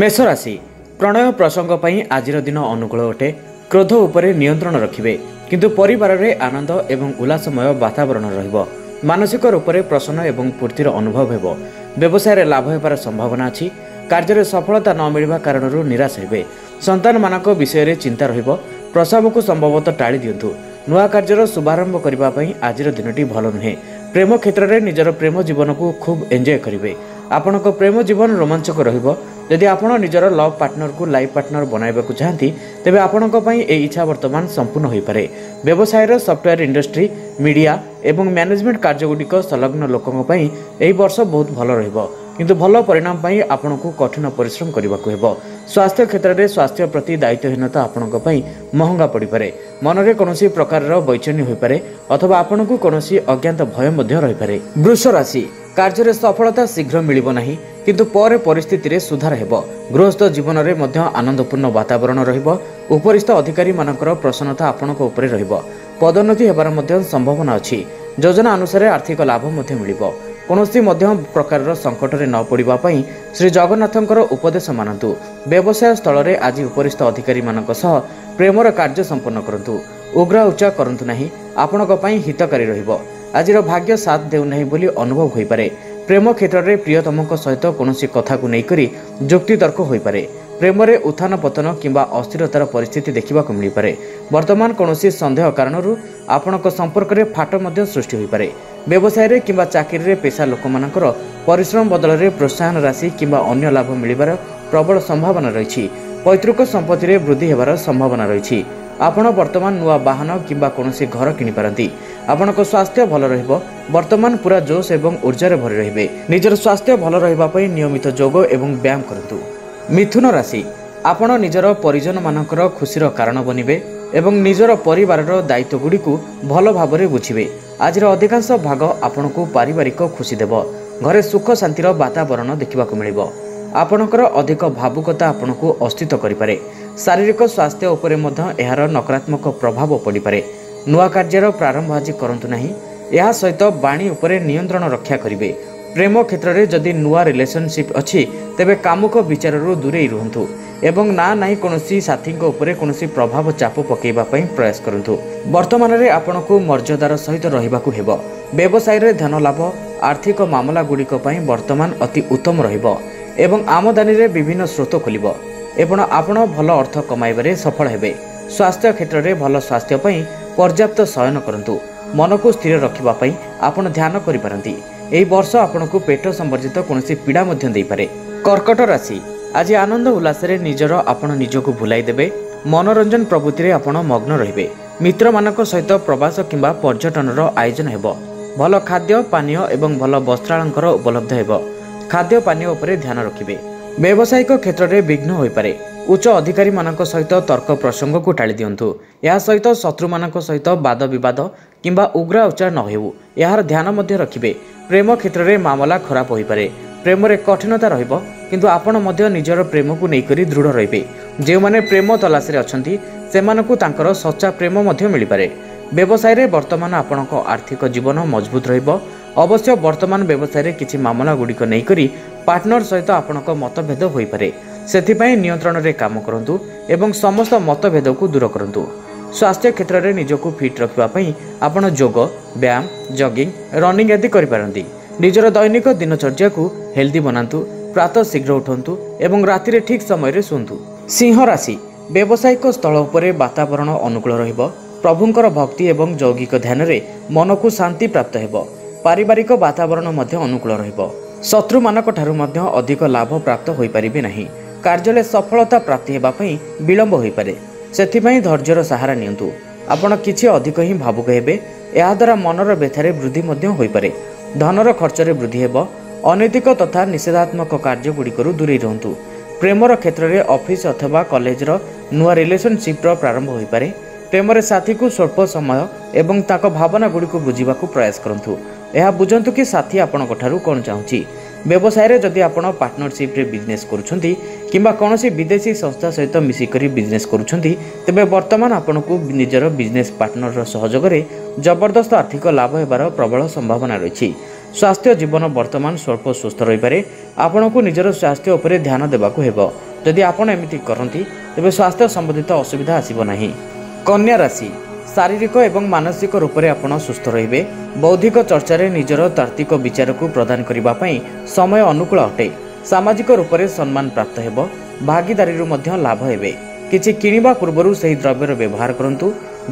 ମେଷ ରାଶି ପ୍ରଣୟ ପ୍ରସଙ୍ଗ ପାଇଁ ଆଜିର ଦିନ ଅନୁକୂଳ ଅଟେ। କ୍ରୋଧ ଉପରେ ନିୟନ୍ତ୍ରଣ ରଖିବେ କିନ୍ତୁ ପରିବାରରେ ଆନନ୍ଦ ଏବଂ ଉଲ୍ଲାସମୟ ବାତାବରଣ ରହିବ। ମାନସିକ ରୂପରେ ପ୍ରସନ୍ନ ଏବଂ ଫୂର୍ତ୍ତିର ଅନୁଭବ ହେବ। ବ୍ୟବସାୟରେ ଲାଭ ହେବାର ସମ୍ଭାବନା ଅଛି। କାର୍ଯ୍ୟରେ ସଫଳତା ନ ମିଳିବା କାରଣରୁ ନିରାଶ ହେବେ। ସନ୍ତାନମାନଙ୍କ ବିଷୟରେ ଚିନ୍ତା ରହିବ। ପ୍ରସବକୁ ସମ୍ଭବତଃ ଟାଳି ଦିଅନ୍ତୁ। ନୂଆ କାର୍ଯ୍ୟର ଶୁଭାରମ୍ଭ କରିବା ପାଇଁ ଆଜିର ଦିନଟି ଭଲ ନୁହେଁ। ପ୍ରେମ କ୍ଷେତ୍ରରେ ନିଜର ପ୍ରେମ ଜୀବନକୁ ଖୁବ୍ ଏନ୍ଜୟ କରିବେ। ଆପଣଙ୍କ ପ୍ରେମ ଜୀବନ ରୋମାଞ୍ଚକ ରହିବ। ଯଦି ଆପଣ ନିଜର ଲଭ୍ ପାର୍ଟନରକୁ ଲାଇଫ୍ ପାର୍ଟନର ବନାଇବାକୁ ଚାହାନ୍ତି ତେବେ ଆପଣଙ୍କ ପାଇଁ ଏହି ଇଚ୍ଛା ବର୍ତ୍ତମାନ ସମ୍ପୂର୍ଣ୍ଣ ହୋଇପାରେ। ବ୍ୟବସାୟର ସଫ୍ଟୱେୟାର ଇଣ୍ଡଷ୍ଟ୍ରି ମିଡ଼ିଆ ଏବଂ ମ୍ୟାନେଜମେଣ୍ଟ କାର୍ଯ୍ୟଗୁଡ଼ିକ ସଂଲଗ୍ନ ଲୋକଙ୍କ ପାଇଁ ଏହି ବର୍ଷ ବହୁତ ଭଲ ରହିବ। କିନ୍ତୁ ଭଲ ପରିଣାମ ପାଇଁ ଆପଣଙ୍କୁ କଠିନ ପରିଶ୍ରମ କରିବାକୁ ହେବ। ସ୍ୱାସ୍ଥ୍ୟ କ୍ଷେତ୍ରରେ ସ୍ୱାସ୍ଥ୍ୟ ପ୍ରତି ଦାୟିତ୍ୱହୀନତା ଆପଣଙ୍କ ପାଇଁ ମହଙ୍ଗା ପଡ଼ିପାରେ। ମନରେ କୌଣସି ପ୍ରକାରର ବୈଚନ୍ୟ ହୋଇପାରେ ଅଥବା ଆପଣଙ୍କୁ କୌଣସି ଅଜ୍ଞାତ ଭୟ ମଧ୍ୟ ରହିପାରେ। ବୃଷ ରାଶି କାର୍ଯ୍ୟରେ ସଫଳତା ଶୀଘ୍ର ମିଳିବ ନାହିଁ କିନ୍ତୁ ପରେ ପରିସ୍ଥିତିରେ ସୁଧାର ହେବ। ଗୃହସ୍ଥ ଜୀବନରେ ମଧ୍ୟ ଆନନ୍ଦପୂର୍ଣ୍ଣ ବାତାବରଣ ରହିବ। ଉପରିସ୍ଥ ଅଧିକାରୀମାନଙ୍କର ପ୍ରସନ୍ନତା ଆପଣଙ୍କ ଉପରେ ରହିବ। ପଦୋନ୍ନତି ହେବାର ମଧ୍ୟ ସମ୍ଭାବନା ଅଛି। ଯୋଜନା ଅନୁସାରେ ଆର୍ଥିକ ଲାଭ ମଧ୍ୟ ମିଳିବ। କୌଣସି ମଧ୍ୟ ପ୍ରକାରର ସଙ୍କଟରେ ନ ପଡ଼ିବା ପାଇଁ ଶ୍ରୀ ଜଗନ୍ନାଥଙ୍କର ଉପଦେଶ ମାନନ୍ତୁ। ବ୍ୟବସାୟ ସ୍ଥଳରେ ଆଜି ଉପରିସ୍ଥ ଅଧିକାରୀମାନଙ୍କ ସହ ପ୍ରେମର କାର୍ଯ୍ୟ ସମ୍ପନ୍ନ କରନ୍ତୁ। ଉଗ୍ର ଉଚ୍ଚା କରନ୍ତୁ ନାହିଁ। ଆପଣଙ୍କ ପାଇଁ ହିତକାରୀ ରହିବ। ଆଜିର ଭାଗ୍ୟ ସାଥ ଦେଉନାହିଁ ବୋଲି ଅନୁଭବ ହୋଇପାରେ। ପ୍ରେମ କ୍ଷେତ୍ରରେ ପ୍ରିୟତମଙ୍କ ସହିତ କୌଣସି କଥାକୁ ନେଇକରି ଯୁକ୍ତିତର୍କ ହୋଇପାରେ। ପ୍ରେମରେ ଉତ୍ଥାନ ପତନ କିମ୍ବା ଅସ୍ଥିରତାର ପରିସ୍ଥିତି ଦେଖିବାକୁ ମିଳିପାରେ। ବର୍ତ୍ତମାନ କୌଣସି ସନ୍ଦେହ କାରଣରୁ ଆପଣଙ୍କ ସମ୍ପର୍କରେ ଫାଟ ମଧ୍ୟ ସୃଷ୍ଟି ହୋଇପାରେ। ବ୍ୟବସାୟରେ କିମ୍ବା ଚାକିରିରେ ପେଶା ଲୋକମାନଙ୍କର ପରିଶ୍ରମ ବଦଳରେ ପ୍ରୋତ୍ସାହନ ରାଶି କିମ୍ବା ଅନ୍ୟ ଲାଭ ମିଳିବାର ପ୍ରବଳ ସମ୍ଭାବନା ରହିଛି। ପୈତୃକ ସମ୍ପତ୍ତିରେ ବୃଦ୍ଧି ହେବାର ସମ୍ଭାବନା ରହିଛି। ଆପଣ ବର୍ତ୍ତମାନ ନୂଆ ବାହନ କିମ୍ବା କୌଣସି ଘର କିଣିପାରନ୍ତି। ଆପଣଙ୍କ ସ୍ୱାସ୍ଥ୍ୟ ଭଲ ରହିବ। ବର୍ତ୍ତମାନ ପୁରା ଜୋଶ ଏବଂ ଉର୍ଜାରେ ଭରି ରହିବେ। ନିଜର ସ୍ୱାସ୍ଥ୍ୟ ଭଲ ରହିବା ପାଇଁ ନିୟମିତ ଯୋଗ ଏବଂ ବ୍ୟାୟାମ କରନ୍ତୁ। ମିଥୁନ ରାଶି। ଆପଣ ନିଜର ପରିଜନମାନଙ୍କର ଖୁସିର କାରଣ ବନିବେ ଏବଂ ନିଜର ପରିବାରର ଦାୟିତ୍ୱଗୁଡ଼ିକୁ ଭଲ ଭାବରେ ବୁଝିବେ। ଆଜିର ଅଧିକାଂଶ ଭାଗ ଆପଣଙ୍କୁ ପାରିବାରିକ ଖୁସି ଦେବ। ଘରେ ସୁଖ ଶାନ୍ତିର ବାତାବରଣ ଦେଖିବାକୁ ମିଳିବ। ଆପଣଙ୍କର ଅଧିକ ଭାବୁକତା ଆପଣଙ୍କୁ ଅସ୍ଥିତ କରିପାରେ। ଶାରୀରିକ ସ୍ୱାସ୍ଥ୍ୟ ଉପରେ ମଧ୍ୟ ଏହାର ନକାରାତ୍ମକ ପ୍ରଭାବ ପଡ଼ିପାରେ। ନୂଆ କାର୍ଯ୍ୟର ପ୍ରାରମ୍ଭ ଆଜି କରନ୍ତୁ ନାହିଁ। ଏହା ସହିତ ବାଣୀ ଉପରେ ନିୟନ୍ତ୍ରଣ ରକ୍ଷା କରିବେ। ପ୍ରେମ କ୍ଷେତ୍ରରେ ଯଦି ନୂଆ ରିଲେସନସିପ୍ ଅଛି ତେବେ କାମୁକ ବିଚାରରୁ ଦୂରେଇ ରୁହନ୍ତୁ ଏବଂ ନା ନାହିଁ କୌଣସି ସାଥୀଙ୍କ ଉପରେ କୌଣସି ପ୍ରଭାବ ଚାପ ପକାଇବା ପାଇଁ ପ୍ରୟାସ କରନ୍ତୁ। ବର୍ତ୍ତମାନରେ ଆପଣଙ୍କୁ ମର୍ଯ୍ୟାଦାର ସହିତ ରହିବାକୁ ହେବ। ବ୍ୟବସାୟରେ ଧନ ଲାଭ ଆର୍ଥିକ ମାମଲା ଗୁଡ଼ିକ ପାଇଁ ବର୍ତ୍ତମାନ ଅତି ଉତ୍ତମ ରହିବ ଏବଂ ଆମଦାନୀରେ ବିଭିନ୍ନ ସ୍ରୋତ ଖୋଲିବ। ଏବଂ ଆପଣ ଭଲ ଅର୍ଥ କମାଇବାରେ ସଫଳ ହେବେ। ସ୍ୱାସ୍ଥ୍ୟ କ୍ଷେତ୍ରରେ ଭଲ ସ୍ୱାସ୍ଥ୍ୟ ପାଇଁ ପର୍ଯ୍ୟାପ୍ତ ଶୟନ କରନ୍ତୁ। ମନକୁ ସ୍ଥିର ରଖିବା ପାଇଁ ଆପଣ ଧ୍ୟାନ କରିପାରନ୍ତି। ଏହି ବର୍ଷ ଆପଣଙ୍କୁ ପେଟ ସମ୍ବର୍ଦ୍ଧିତ କୌଣସି ପୀଡ଼ା ମଧ୍ୟ ଦେଇପାରେ। କର୍କଟ ରାଶି। ଆଜି ଆନନ୍ଦ ଉଲ୍ଲାସରେ ନିଜର ଆପଣ ନିଜକୁ ଭୁଲାଇ ଦେବେ। ମନୋରଞ୍ଜନ ପ୍ରବୃତ୍ତିରେ ଆପଣ ମଗ୍ନ ରହିବେ। ମିତ୍ରମାନଙ୍କ ସହିତ ପ୍ରବାସ କିମ୍ବା ପର୍ଯ୍ୟଟନର ଆୟୋଜନ ହେବ। ଭଲ ଖାଦ୍ୟ ପାନୀୟ ଏବଂ ଭଲ ବସ୍ତ୍ରାଳଙ୍କର ଉପଲବ୍ଧ ହେବ। ଖାଦ୍ୟ ପାନୀୟ ଉପରେ ଧ୍ୟାନ ରଖିବେ। ବ୍ୟବସାୟିକ କ୍ଷେତ୍ରରେ ବିଘ୍ନ ହୋଇପାରେ। ଉଚ୍ଚ ଅଧିକାରୀମାନଙ୍କ ସହିତ ତର୍କ ପ୍ରସଙ୍ଗକୁ ଟାଳି ଦିଅନ୍ତୁ। ଏହା ସହିତ ଶତ୍ରୁମାନଙ୍କ ସହିତ ବାଦ ବିବାଦ କିମ୍ବା ଉଗ୍ର ଉଚ୍ଚାର ନ ହେଉ। ଏହାର ଧ୍ୟାନ ମଧ୍ୟ ରଖିବେ। ପ୍ରେମ କ୍ଷେତ୍ରରେ ମାମଲା ଖରାପ ହୋଇପାରେ। ପ୍ରେମରେ କଠିନତା ରହିବ କିନ୍ତୁ ଆପଣ ମଧ୍ୟ ନିଜର ପ୍ରେମକୁ ନେଇକରି ଦୃଢ଼ ରହିବେ। ଯେଉଁମାନେ ପ୍ରେମ ତଲାସରେ ଅଛନ୍ତି ସେମାନଙ୍କୁ ତାଙ୍କର ସଚ୍ଚା ପ୍ରେମ ମଧ୍ୟ ମିଳିପାରେ। ବ୍ୟବସାୟରେ ବର୍ତ୍ତମାନ ଆପଣଙ୍କ ଆର୍ଥିକ ଜୀବନ ମଜବୁତ ରହିବ। ଅବଶ୍ୟ ବର୍ତ୍ତମାନ ବ୍ୟବସାୟରେ କିଛି ମାମଲା ଗୁଡ଼ିକ ନେଇକରି ପାର୍ଟନର ସହିତ ଆପଣଙ୍କ ମତଭେଦ ହୋଇପାରେ ସେଥିପାଇଁ ନିୟନ୍ତ୍ରଣରେ କାମ କରନ୍ତୁ ଏବଂ ସମସ୍ତ ମତଭେଦକୁ ଦୂର କରନ୍ତୁ ସ୍ୱାସ୍ଥ୍ୟ କ୍ଷେତ୍ରରେ ନିଜକୁ ଫିଟ୍ ରଖିବା ପାଇଁ ଆପଣ ଯୋଗ ବ୍ୟାୟାମ ଜଗିଂ ରନିଂ ଆଦି କରିପାରନ୍ତି ନିଜର ଦୈନିକ ଦିନଚର୍ଯ୍ୟାକୁ ହେଲ୍ଦି ବନାନ୍ତୁ ପ୍ରାତଃ ଶୀଘ୍ର ଉଠନ୍ତୁ ଏବଂ ରାତିରେ ଠିକ୍ ସମୟରେ ଶୁଅନ୍ତୁ ସିଂହ ରାଶି ବ୍ୟବସାୟିକ ସ୍ଥଳ ଉପରେ ବାତାବରଣ ଅନୁକୂଳ ରହିବ ପ୍ରଭୁଙ୍କର ଭକ୍ତି ଏବଂ ଯୌଗିକ ଧ୍ୟାନରେ ମନକୁ ଶାନ୍ତି ପ୍ରାପ୍ତ ହେବ ପାରିବାରିକ ବାତାବରଣ ମଧ୍ୟ ଅନୁକୂଳ ରହିବ। ଶତ୍ରୁମାନଙ୍କ ଠାରୁ ମଧ୍ୟ ଅଧିକ ଲାଭ ପ୍ରାପ୍ତ ହୋଇପାରିବେ ନାହିଁ। କାର୍ଯ୍ୟରେ ସଫଳତା ପ୍ରାପ୍ତି ହେବା ପାଇଁ ବିଳମ୍ବ ହୋଇପାରେ। ସେଥିପାଇଁ ଧୈର୍ଯ୍ୟର ସାହାରା ନିଅନ୍ତୁ। ଆପଣ କିଛି ଅଧିକ ହିଁ ଭାବୁକ ହେବେ। ଏହାଦ୍ୱାରା ମନର ବ୍ୟଥାରେ ବୃଦ୍ଧି ମଧ୍ୟ ହୋଇପାରେ। ଧନର ଖର୍ଚ୍ଚରେ ବୃଦ୍ଧି ହେବ। ଅନୈତିକ ତଥା ନିଷେଧାତ୍ମକ କାର୍ଯ୍ୟଗୁଡ଼ିକରୁ ଦୂରେଇ ରୁହନ୍ତୁ। ପ୍ରେମର କ୍ଷେତ୍ରରେ ଅଫିସ୍ ଅଥବା କଲେଜର ନୂଆ ରିଲେସନସିପ୍ର ପ୍ରାରମ୍ଭ ହୋଇପାରେ। ପ୍ରେମରେ ସାଥୀକୁ ସ୍ୱଳ୍ପ ସମୟ ଏବଂ ତାଙ୍କ ଭାବନାଗୁଡ଼ିକୁ ବୁଝିବାକୁ ପ୍ରୟାସ କରନ୍ତୁ। ଏହା ବୁଝନ୍ତୁ କି ସାଥୀ ଆପଣଙ୍କ ଠାରୁ କ'ଣ ଚାହୁଁଛି। ବ୍ୟବସାୟରେ ଯଦି ଆପଣ ପାର୍ଟନରସିପ୍ରେ ବିଜନେସ୍ କରୁଛନ୍ତି କିମ୍ବା କୌଣସି ବିଦେଶୀ ସଂସ୍ଥା ସହିତ ମିଶିକରି ବିଜନେସ୍ କରୁଛନ୍ତି ତେବେ ବର୍ତ୍ତମାନ ଆପଣଙ୍କୁ ନିଜର ବିଜନେସ୍ ପାର୍ଟନରର ସହଯୋଗରେ ଜବରଦସ୍ତ ଆର୍ଥିକ ଲାଭ ହେବାର ପ୍ରବଳ ସମ୍ଭାବନା ରହିଛି। ସ୍ୱାସ୍ଥ୍ୟ ଜୀବନ ବର୍ତ୍ତମାନ ସ୍ୱଳ୍ପ ସୁସ୍ଥ ରହିପାରେ। ଆପଣଙ୍କୁ ନିଜର ସ୍ୱାସ୍ଥ୍ୟ ଉପରେ ଧ୍ୟାନ ଦେବାକୁ ହେବ। ଯଦି ଆପଣ ଏମିତି କରନ୍ତି ତେବେ ସ୍ୱାସ୍ଥ୍ୟ ସମ୍ବନ୍ଧିତ ଅସୁବିଧା ଆସିବ ନାହିଁ। କନ୍ୟା ରାଶି ଶାରୀରିକ ଏବଂ ମାନସିକ ରୂପରେ ଆପଣ ସୁସ୍ଥ ରହିବେ। ବୌଦ୍ଧିକ ଚର୍ଚ୍ଚାରେ ନିଜର ତାର୍କିକ ବିଚାରକୁ ପ୍ରଦାନ କରିବା ପାଇଁ ସମୟ ଅନୁକୂଳ ଅଟେ। ସାମାଜିକ ରୂପରେ ସମ୍ମାନ ପ୍ରାପ୍ତ ହେବ। ଭାଗିଦାରୀରୁ ମଧ୍ୟ ଲାଭ ହେବେ। କିଛି କିଣିବା ପୂର୍ବରୁ ସେହି ଦ୍ରବ୍ୟର ବ୍ୟବହାର କରନ୍ତୁ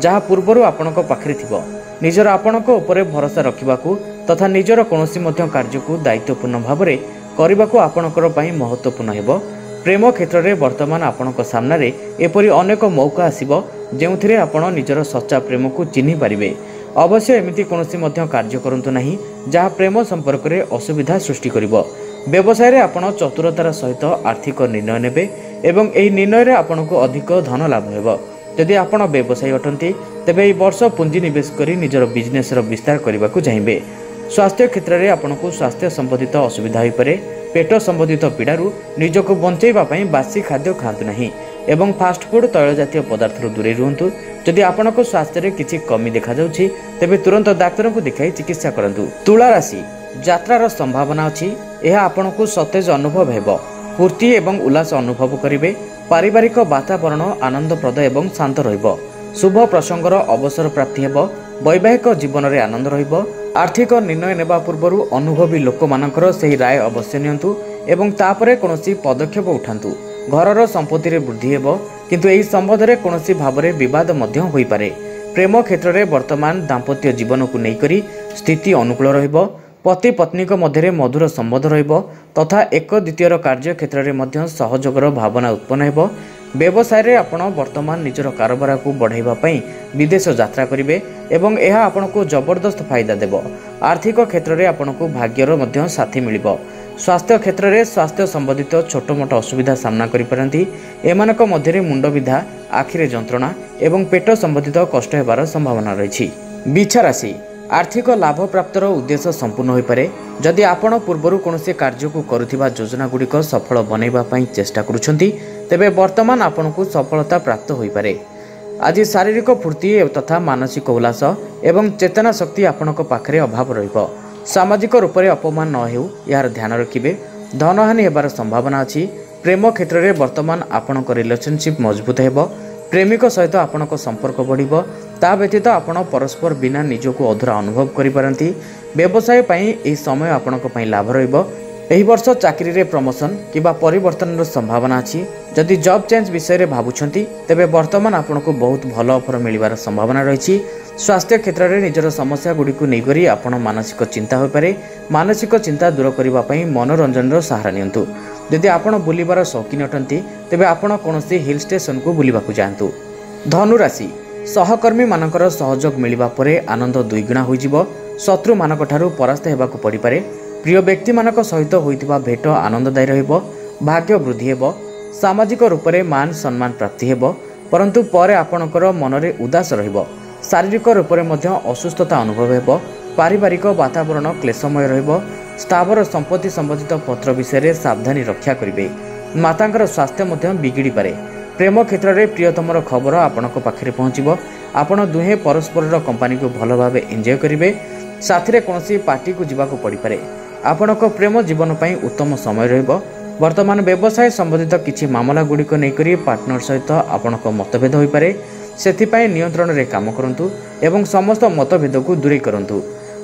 ଯାହା ପୂର୍ବରୁ ଆପଣଙ୍କ ପାଖରେ ଥିବ। ନିଜର ଆପଣଙ୍କ ଉପରେ ଭରସା ରଖିବାକୁ ତଥା ନିଜର କୌଣସି ମଧ୍ୟ କାର୍ଯ୍ୟକୁ ଦାୟିତ୍ୱପୂର୍ଣ୍ଣ ଭାବରେ କରିବାକୁ ଆପଣଙ୍କର ପାଇଁ ମହତ୍ତ୍ୱପୂର୍ଣ୍ଣ ହେବ। ପ୍ରେମ କ୍ଷେତ୍ରରେ ବର୍ତ୍ତମାନ ଆପଣଙ୍କ ସାମ୍ନାରେ ଏପରି ଅନେକ ମୌକା ଆସିବ ଯେଉଁଥିରେ ଆପଣ ନିଜର ସଚ୍ଚା ପ୍ରେମକୁ ଚିହ୍ନି ପାରିବେ। ଅବଶ୍ୟ ଏମିତି କୌଣସି ମଧ୍ୟ କାର୍ଯ୍ୟ କରନ୍ତୁ ନାହିଁ ଯାହା ପ୍ରେମ ସମ୍ପର୍କରେ ଅସୁବିଧା ସୃଷ୍ଟି କରିବ। ବ୍ୟବସାୟରେ ଆପଣ ଚତୁରତାର ସହିତ ଆର୍ଥିକ ନିର୍ଣ୍ଣୟ ନେବେ ଏବଂ ଏହି ନିର୍ଣ୍ଣୟରେ ଆପଣଙ୍କୁ ଅଧିକ ଧନ ଲାଭ ହେବ। ଯଦି ଆପଣ ବ୍ୟବସାୟୀ ଅଟନ୍ତି ତେବେ ଏହି ବର୍ଷ ପୁଞ୍ଜି ନିବେଶ କରି ନିଜର ବିଜନେସ୍ର ବିସ୍ତାର କରିବାକୁ ଚାହିଁବେ। ସ୍ୱାସ୍ଥ୍ୟ କ୍ଷେତ୍ରରେ ଆପଣଙ୍କୁ ସ୍ୱାସ୍ଥ୍ୟ ସମ୍ବନ୍ଧିତ ଅସୁବିଧା ହୋଇପାରେ ପେଟ ସମ୍ବନ୍ଧିତ ପୀଡ଼ାରୁ ନିଜକୁ ବଞ୍ଚାଇବା ପାଇଁ ବାସି ଖାଦ୍ୟ ଖାଆନ୍ତୁ ନାହିଁ ଏବଂ ଫାଷ୍ଟଫୁଡ୍ ତୈଳ ଜାତୀୟ ପଦାର୍ଥରୁ ଦୂରେଇ ରୁହନ୍ତୁ। ଯଦି ଆପଣଙ୍କ ସ୍ୱାସ୍ଥ୍ୟରେ କିଛି କମି ଦେଖାଯାଉଛି ତେବେ ତୁରନ୍ତ ଡାକ୍ତରଙ୍କୁ ଦେଖାଇ ଚିକିତ୍ସା କରନ୍ତୁ। ତୁଳା ରାଶି ଯାତ୍ରାର ସମ୍ଭାବନା ଅଛି। ଏହା ଆପଣଙ୍କୁ ସତେଜ ଅନୁଭବ ହେବ। ଫୁର୍ତ୍ତି ଏବଂ ଉଲ୍ଲାସ ଅନୁଭବ କରିବେ। ପାରିବାରିକ ବାତାବରଣ ଆନନ୍ଦପ୍ରଦ ଏବଂ ଶାନ୍ତ ରହିବ। ଶୁଭ ପ୍ରସଙ୍ଗର ଅବସର ପ୍ରାପ୍ତି ହେବ। ବୈବାହିକ ଜୀବନରେ ଆନନ୍ଦ ରହିବ। ଆର୍ଥିକ ନିର୍ଣ୍ଣୟ ନେବା ପୂର୍ବରୁ ଅନୁଭବୀ ଲୋକମାନଙ୍କର ସେହି ରାୟ ଅବଶ୍ୟ ନିଅନ୍ତୁ ଏବଂ ତାପରେ କୌଣସି ପଦକ୍ଷେପ ଉଠାନ୍ତୁ। ଘରର ସମ୍ପତ୍ତିରେ ବୃଦ୍ଧି ହେବ କିନ୍ତୁ ଏହି ସମ୍ବନ୍ଧରେ କୌଣସି ଭାବରେ ବିବାଦ ମଧ୍ୟ ହୋଇପାରେ। ପ୍ରେମ କ୍ଷେତ୍ରରେ ବର୍ତ୍ତମାନ ଦାମ୍ପତ୍ୟ ଜୀବନକୁ ନେଇକରି ସ୍ଥିତି ଅନୁକୂଳ ରହିବ। ପତି ପତ୍ନୀଙ୍କ ମଧ୍ୟରେ ମଧୁର ସମ୍ବନ୍ଧ ରହିବ ତଥା ଏକ ଦ୍ୱିତୀୟର କାର୍ଯ୍ୟ କ୍ଷେତ୍ରରେ ମଧ୍ୟ ସହଯୋଗର ଭାବନା ଉତ୍ପନ୍ନ ହେବ। ବ୍ୟବସାୟରେ ଆପଣ ବର୍ତ୍ତମାନ ନିଜର କାରବାରକୁ ବଢ଼ାଇବା ପାଇଁ ବିଦେଶ ଯାତ୍ରା କରିବେ ଏବଂ ଏହା ଆପଣଙ୍କୁ ଜବରଦସ୍ତ ଫାଇଦା ଦେବ। ଆର୍ଥିକ କ୍ଷେତ୍ରରେ ଆପଣଙ୍କୁ ଭାଗ୍ୟର ମଧ୍ୟ ସାଥୀ ମିଳିବ। ସ୍ୱାସ୍ଥ୍ୟ କ୍ଷେତ୍ରରେ ସ୍ୱାସ୍ଥ୍ୟ ସମ୍ବନ୍ଧିତ ଛୋଟମୋଟ ଅସୁବିଧା ସାମ୍ନା କରିପାରନ୍ତି। ଏମାନଙ୍କ ମଧ୍ୟରେ ମୁଣ୍ଡବିନ୍ଧା ଆଖିରେ ଯନ୍ତ୍ରଣା ଏବଂ ପେଟ ସମ୍ବନ୍ଧିତ କଷ୍ଟ ହେବାର ସମ୍ଭାବନା ରହିଛି। ବିଛା ରାଶି। ଆର୍ଥିକ ଲାଭ ପ୍ରାପ୍ତର ଉଦ୍ଦେଶ୍ୟ ସମ୍ପୂର୍ଣ୍ଣ ହୋଇପାରେ। ଯଦି ଆପଣ ପୂର୍ବରୁ କୌଣସି କାର୍ଯ୍ୟକୁ କରୁଥିବା ଯୋଜନାଗୁଡ଼ିକ ସଫଳ ବନାଇବା ପାଇଁ ଚେଷ୍ଟା କରୁଛନ୍ତି ତେବେ ବର୍ତ୍ତମାନ ଆପଣଙ୍କୁ ସଫଳତା ପ୍ରାପ୍ତ ହୋଇପାରେ। ଆଜି ଶାରୀରିକ ଫୁର୍ତ୍ତି ତଥା ମାନସିକ ଉଲ୍ଲାସ ଏବଂ ଚେତନା ଶକ୍ତି ଆପଣଙ୍କ ପାଖରେ ଅଭାବ ରହିବ। ସାମାଜିକ ରୂପରେ ଅପମାନ ନ ହେଉ ଏହାର ଧ୍ୟାନ ରଖିବେ। ଧନହାନି ହେବାର ସମ୍ଭାବନା ଅଛି। ପ୍ରେମ କ୍ଷେତ୍ରରେ ବର୍ତ୍ତମାନ ଆପଣଙ୍କ ରିଲେସନସିପ୍ ମଜବୁତ ହେବ। ପ୍ରେମିକ ସହିତ ଆପଣଙ୍କ ସମ୍ପର୍କ ବଢ଼ିବ। ତା ବ୍ୟତୀତ ଆପଣ ପରସ୍ପର ବିନା ନିଜକୁ ଅଧୁରା ଅନୁଭବ କରିପାରନ୍ତି। ବ୍ୟବସାୟ ପାଇଁ ଏହି ସମୟ ଆପଣଙ୍କ ପାଇଁ ଲାଭ ରହିବ। ଏହି ବର୍ଷ ଚାକିରିରେ ପ୍ରମୋସନ୍ କିମ୍ବା ପରିବର୍ତ୍ତନର ସମ୍ଭାବନା ଅଛି। ଯଦି ଜବ୍ ଚେଞ୍ଜ ବିଷୟରେ ଭାବୁଛନ୍ତି ତେବେ ବର୍ତ୍ତମାନ ଆପଣଙ୍କୁ ବହୁତ ଭଲ ଅଫର ମିଳିବାର ସମ୍ଭାବନା ରହିଛି। ସ୍ୱାସ୍ଥ୍ୟ କ୍ଷେତ୍ରରେ ନିଜର ସମସ୍ୟାଗୁଡ଼ିକୁ ନେଇକରି ଆପଣ ମାନସିକ ଚିନ୍ତା ହୋଇପାରେ। ମାନସିକ ଚିନ୍ତା ଦୂର କରିବା ପାଇଁ ମନୋରଞ୍ଜନର ସାହାରା ନିଅନ୍ତୁ। ଯଦି ଆପଣ ବୁଲିବାର ସୌକିନ ଅଟନ୍ତି ତେବେ ଆପଣ କୌଣସି ହିଲ୍ ଷ୍ଟେସନକୁ ବୁଲିବାକୁ ଯାଆନ୍ତୁ। ଧନୁରାଶି ସହକର୍ମୀମାନଙ୍କର ସହଯୋଗ ମିଳିବା ପରେ ଆନନ୍ଦ ଦୁଇଗୁଣା ହୋଇଯିବ। ଶତ୍ରୁମାନଙ୍କଠାରୁ ପରାସ୍ତ ହେବାକୁ ପଡ଼ିପାରେ। ପ୍ରିୟ ବ୍ୟକ୍ତିମାନଙ୍କ ସହିତ ହୋଇଥିବା ଭେଟ ଆନନ୍ଦଦାୟୀ ରହିବ ଭାଗ୍ୟ ବୃଦ୍ଧି ହେବ ସାମାଜିକ ରୂପରେ ମାନ ସମ୍ମାନ ପ୍ରାପ୍ତି ହେବ ପରନ୍ତୁ ପରେ ଆପଣଙ୍କର ମନରେ ଉଦାସ ରହିବ ଶାରୀରିକ ରୂପରେ ମଧ୍ୟ ଅସୁସ୍ଥତା ଅନୁଭବ ହେବ ପାରିବାରିକ ବାତାବରଣ କ୍ଲେଶମୟ ରହିବ ସ୍ଥାବର ସମ୍ପତ୍ତି ସମ୍ବନ୍ଧିତ ପତ୍ର ବିଷୟରେ ସାବଧାନୀ ରକ୍ଷା କରିବେ ମାତାଙ୍କର ସ୍ୱାସ୍ଥ୍ୟ ମଧ୍ୟ ବିଗିଡ଼ିପାରେ ପ୍ରେମ କ୍ଷେତ୍ରରେ ପ୍ରିୟତମର ଖବର ଆପଣଙ୍କ ପାଖରେ ପହଞ୍ଚିବ ଆପଣ ଦୁହେଁ ପରସ୍ପରର କମ୍ପାନୀକୁ ଭଲ ଭାବେ ଏନ୍ଜୟ କରିବେ ସାଥିରେ କୌଣସି ପାର୍ଟିକୁ ଯିବାକୁ ପଡ଼ିପାରେ ଆପଣଙ୍କ ପ୍ରେମ ଜୀବନ ପାଇଁ ଉତ୍ତମ ସମୟ ରହିବ। ବର୍ତ୍ତମାନ ବ୍ୟବସାୟ ସମ୍ବନ୍ଧିତ କିଛି ମାମଲା ଗୁଡ଼ିକ ନେଇକରି ପାର୍ଟନର ସହିତ ଆପଣଙ୍କ ମତଭେଦ ହୋଇପାରେ। ସେଥିପାଇଁ ନିୟନ୍ତ୍ରଣରେ କାମ କରନ୍ତୁ ଏବଂ ସମସ୍ତ ମତଭେଦକୁ ଦୂରେଇ କରନ୍ତୁ।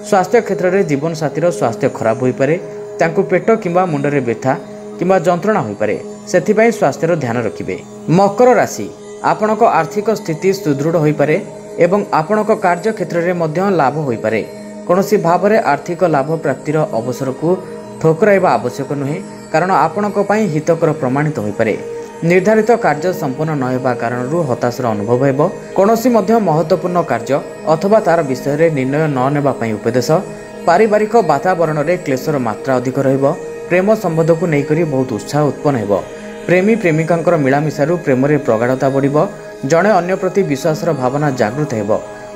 ସ୍ୱାସ୍ଥ୍ୟ କ୍ଷେତ୍ରରେ ଜୀବନସାଥୀର ସ୍ୱାସ୍ଥ୍ୟ ଖରାପ ହୋଇପାରେ ତାଙ୍କୁ ପେଟ କିମ୍ବା ମୁଣ୍ଡରେ ବ୍ୟଥା କିମ୍ବା ଯନ୍ତ୍ରଣା ହୋଇପାରେ ସେଥିପାଇଁ ସ୍ୱାସ୍ଥ୍ୟର ଧ୍ୟାନ ରଖିବେ। ମକର ରାଶି ଆପଣଙ୍କ ଆର୍ଥିକ ସ୍ଥିତି ସୁଦୃଢ଼ ହୋଇପାରେ ଏବଂ ଆପଣଙ୍କ କାର୍ଯ୍ୟ କ୍ଷେତ୍ରରେ ମଧ୍ୟ ଲାଭ ହୋଇପାରେ। କୌଣସି ଭାବରେ ଆର୍ଥିକ ଲାଭ ପ୍ରାପ୍ତିର ଅବସରକୁ ଠୋକରାଇବା ଆବଶ୍ୟକ ନୁହେଁ କାରଣ ଆପଣଙ୍କ ପାଇଁ ହିତକର ପ୍ରମାଣିତ ହୋଇପାରେ। ନିର୍ଦ୍ଧାରିତ କାର୍ଯ୍ୟ ସମ୍ପନ୍ନ ନ ହେବା କାରଣରୁ ହତାଶର ଅନୁଭବ ହେବ। କୌଣସି ମଧ୍ୟ ମହତ୍ତ୍ୱପୂର୍ଣ୍ଣ କାର୍ଯ୍ୟ ଅଥବା ତାର ବିଷୟରେ ନିର୍ଣ୍ଣୟ ନ ନେବା ପାଇଁ ଉପଦେଶ। ପାରିବାରିକ ବାତାବରଣରେ କ୍ଲେଶର ମାତ୍ରା ଅଧିକ ରହିବ। ପ୍ରେମ ସମ୍ବନ୍ଧକୁ ନେଇକରି ବହୁତ ଉତ୍ସାହ ଉତ୍ପନ୍ନ ହେବ। ପ୍ରେମୀ ପ୍ରେମିକାଙ୍କର ମିଳାମିଶାରୁ ପ୍ରେମରେ ପ୍ରଗାଢ଼ତା ବଢ଼ିବ। ଜଣେ ଅନ୍ୟ ପ୍ରତି ବିଶ୍ୱାସର ଭାବନା ଜାଗୃତ ହେବ।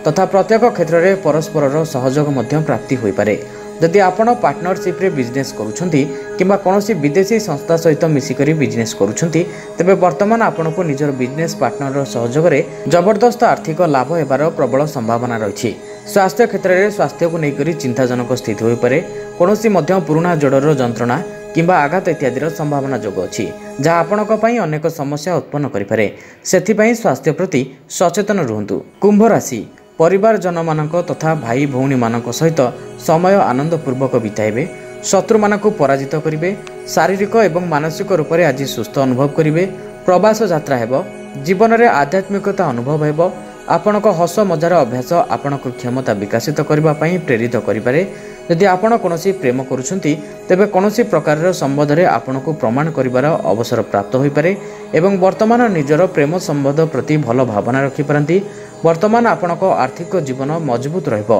ତଥା ପ୍ରତ୍ୟେକ କ୍ଷେତ୍ରରେ ପରସ୍ପରର ସହଯୋଗ ମଧ୍ୟ ପ୍ରାପ୍ତି ହୋଇପାରେ। ଯଦି ଆପଣ ପାର୍ଟନରସିପ୍ରେ ବିଜନେସ୍ କରୁଛନ୍ତି କିମ୍ବା କୌଣସି ବିଦେଶୀ ସଂସ୍ଥା ସହିତ ମିଶିକରି ବିଜନେସ୍ କରୁଛନ୍ତି ତେବେ ବର୍ତ୍ତମାନ ଆପଣଙ୍କୁ ନିଜର ବିଜନେସ୍ ପାର୍ଟନରର ସହଯୋଗରେ ଜବରଦସ୍ତ ଆର୍ଥିକ ଲାଭ ହେବାର ପ୍ରବଳ ସମ୍ଭାବନା ରହିଛି। ସ୍ୱାସ୍ଥ୍ୟ କ୍ଷେତ୍ରରେ ସ୍ୱାସ୍ଥ୍ୟକୁ ନେଇକରି ଚିନ୍ତାଜନକ ସ୍ଥିତି ହୋଇପାରେ। କୌଣସି ମଧ୍ୟ ପୁରୁଣା ଯୋଡ଼ର ଯନ୍ତ୍ରଣା କିମ୍ବା ଆଘାତ ଇତ୍ୟାଦିର ସମ୍ଭାବନା ଯୋଗ ଅଛି ଯାହା ଆପଣଙ୍କ ପାଇଁ ଅନେକ ସମସ୍ୟା ଉତ୍ପନ୍ନ କରିପାରେ। ସେଥିପାଇଁ ସ୍ୱାସ୍ଥ୍ୟ ପ୍ରତି ସଚେତନ ରୁହନ୍ତୁ। କୁମ୍ଭ ରାଶି ପରିବାରଜନମାନଙ୍କ ତଥା ଭାଇ ଭଉଣୀମାନଙ୍କ ସହିତ ସମୟ ଆନନ୍ଦପୂର୍ବକ ବିତାଇବେ ଶତ୍ରୁମାନଙ୍କୁ ପରାଜିତ କରିବେ ଶାରୀରିକ ଏବଂ ମାନସିକ ରୂପରେ ଆଜି ସୁସ୍ଥ ଅନୁଭବ କରିବେ ପ୍ରବାସ ଯାତ୍ରା ହେବ ଜୀବନରେ ଆଧ୍ୟାତ୍ମିକତା ଅନୁଭବ ହେବ ଆପଣଙ୍କ ହସ ମଜାର ଅଭ୍ୟାସ ଆପଣଙ୍କ କ୍ଷମତା ବିକଶିତ କରିବା ପାଇଁ ପ୍ରେରିତ କରିପାରେ। ଯଦି ଆପଣ କୌଣସି ପ୍ରେମ କରୁଛନ୍ତି ତେବେ କୌଣସି ପ୍ରକାରର ସମ୍ବନ୍ଧରେ ଆପଣଙ୍କୁ ପ୍ରମାଣ କରିବାର ଅବସର ପ୍ରାପ୍ତ ହୋଇପାରେ ଏବଂ ବର୍ତ୍ତମାନ ନିଜର ପ୍ରେମ ସମ୍ବନ୍ଧ ପ୍ରତି ଭଲ ଭାବନା ରଖିପାରନ୍ତି। ବର୍ତ୍ତମାନ ଆପଣଙ୍କ ଆର୍ଥିକ ଜୀବନ ମଜବୁତ ରହିବ।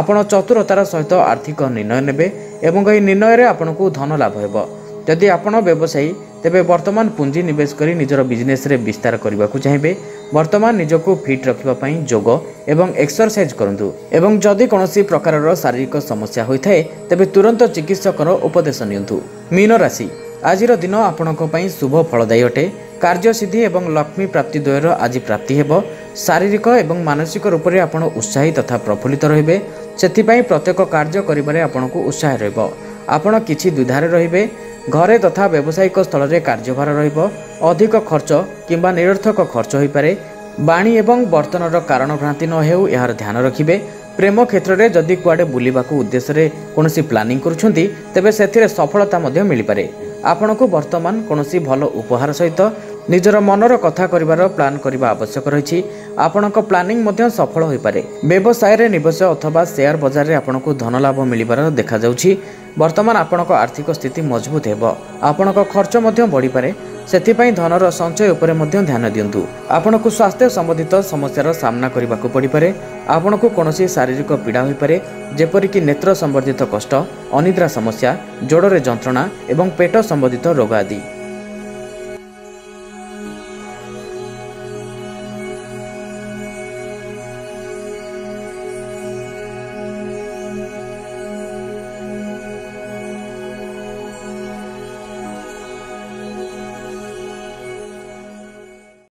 ଆପଣ ଚତୁରତାର ସହିତ ଆର୍ଥିକ ନିର୍ଣ୍ଣୟ ନେବେ ଏବଂ ଏହି ନିର୍ଣ୍ଣୟରେ ଆପଣଙ୍କୁ ଧନ ଲାଭ ହେବ। ଯଦି ଆପଣ ବ୍ୟବସାୟୀ ତେବେ ବର୍ତ୍ତମାନ ପୁଞ୍ଜି ନିବେଶ କରି ନିଜର ବିଜନେସ୍ରେ ବିସ୍ତାର କରିବାକୁ ଚାହିଁବେ। ବର୍ତ୍ତମାନ ନିଜକୁ ଫିଟ୍ ରଖିବା ପାଇଁ ଯୋଗ ଏବଂ ଏକ୍ସରସାଇଜ୍ କରନ୍ତୁ ଏବଂ ଯଦି କୌଣସି ପ୍ରକାରର ଶାରୀରିକ ସମସ୍ୟା ହୋଇଥାଏ ତେବେ ତୁରନ୍ତ ଚିକିତ୍ସକର ଉପଦେଶ ନିଅନ୍ତୁ। ମୀନ ରାଶି ଆଜିର ଦିନ ଆପଣଙ୍କ ପାଇଁ ଶୁଭ ଫଳଦାୟୀ ଅଟେ। କାର୍ଯ୍ୟସିଦ୍ଧି ଏବଂ ଲକ୍ଷ୍ମୀ ପ୍ରାପ୍ତି ଦ୍ୱୟର ଆଜି ପ୍ରାପ୍ତି ହେବ। ଶାରୀରିକ ଏବଂ ମାନସିକ ରୂପରେ ଆପଣ ଉତ୍ସାହୀ ତଥା ପ୍ରଫୁଲ୍ଲିତ ରହିବେ। ସେଥିପାଇଁ ପ୍ରତ୍ୟେକ କାର୍ଯ୍ୟ କରିବାରେ ଆପଣଙ୍କୁ ଉତ୍ସାହ ରହିବ। ଆପଣ କିଛି ଦ୍ୱିଧାରେ ରହିବେ। ଘରେ ତଥା ବ୍ୟବସାୟିକ ସ୍ଥଳରେ କାର୍ଯ୍ୟଭାର ରହିବ ଅଧିକ ଖର୍ଚ୍ଚ କିମ୍ବା ନିରର୍ଥକ ଖର୍ଚ୍ଚ ହୋଇପାରେ ବାଣୀ ଏବଂ ବର୍ତ୍ତନର କାରଣ ଭ୍ରାନ୍ତି ନ ହେଉ ଏହାର ଧ୍ୟାନ ରଖିବେ ପ୍ରେମ କ୍ଷେତ୍ରରେ ଯଦି କୁଆଡ଼େ ବୁଲିବାକୁ ଉଦ୍ଦେଶ୍ୟରେ କୌଣସି ପ୍ଲାନିଂ କରୁଛନ୍ତି ତେବେ ସେଥିରେ ସଫଳତା ମଧ୍ୟ ମିଳିପାରେ। ଆପଣଙ୍କୁ ବର୍ତ୍ତମାନ କୌଣସି ଭଲ ଉପହାର ସହିତ ନିଜର ମନର କଥା କରିବାର ପ୍ଲାନ୍ କରିବା ଆବଶ୍ୟକ ରହିଛି। ଆପଣଙ୍କ ପ୍ଲାନିଂ ମଧ୍ୟ ସଫଳ ହୋଇପାରେ। ବ୍ୟବସାୟରେ ନିବେଶ ଅଥବା ସେୟାର ବଜାରରେ ଆପଣଙ୍କୁ ଧନ ଲାଭ ମିଳିବାର ଦେଖାଯାଉଛି। ବର୍ତ୍ତମାନ ଆପଣଙ୍କ ଆର୍ଥିକ ସ୍ଥିତି ମଜବୁତ ହେବ। ଆପଣଙ୍କ ଖର୍ଚ୍ଚ ମଧ୍ୟ ବଢ଼ିପାରେ। ସେଥିପାଇଁ ଧନର ସଞ୍ଚୟ ଉପରେ ମଧ୍ୟ ଧ୍ୟାନ ଦିଅନ୍ତୁ। ଆପଣଙ୍କୁ ସ୍ୱାସ୍ଥ୍ୟ ସମ୍ବନ୍ଧିତ ସମସ୍ୟାର ସାମ୍ନା କରିବାକୁ ପଡ଼ିପାରେ। ଆପଣଙ୍କୁ କୌଣସି ଶାରୀରିକ ପୀଡ଼ା ହୋଇପାରେ ଯେପରିକି ନେତ୍ର ସମ୍ବନ୍ଧିତ କଷ୍ଟ ଅନିଦ୍ରା ସମସ୍ୟା ଯୋଡ଼ରେ ଯନ୍ତ୍ରଣା ଏବଂ ପେଟ ସମ୍ବନ୍ଧିତ ରୋଗ ଆଦି।